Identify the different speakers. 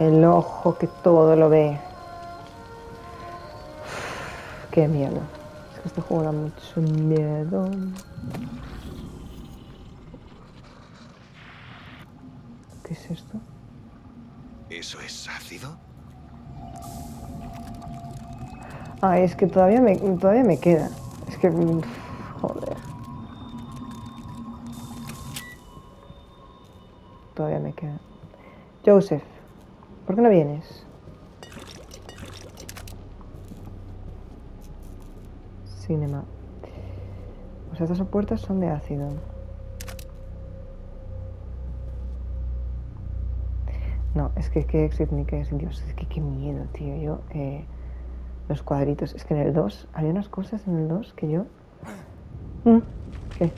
Speaker 1: El ojo que todo lo ve. Qué miedo. Es que este juego da mucho miedo. ¿Qué es esto?
Speaker 2: ¿Eso es ácido?
Speaker 1: Ah, es que todavía me, todavía me queda. Es que... mm, Joder. Todavía me queda. Joseph, ¿por qué no vienes? Cinema. O sea, estas puertas son de ácido. No, es que qué exit ni qué es. Dios, es que qué miedo, tío. Yo, eh, los cuadritos. Es que en el 2, había unas cosas en el 2 que yo. Mm, ¿Qué?